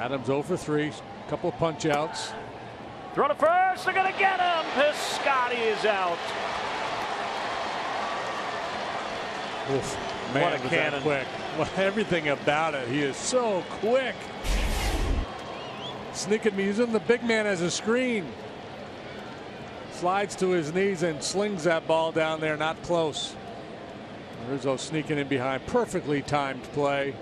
Adams over 3. Couple punch outs. Throw to first. They're going to get him. Piscotty is out. Oof. Man, What a cannon. quick. Well, everything about it. He is so quick. Sneaking me, using the big man as a screen. Slides to his knees and slings that ball down there, not close. Rizzo sneaking in behind. Perfectly timed play.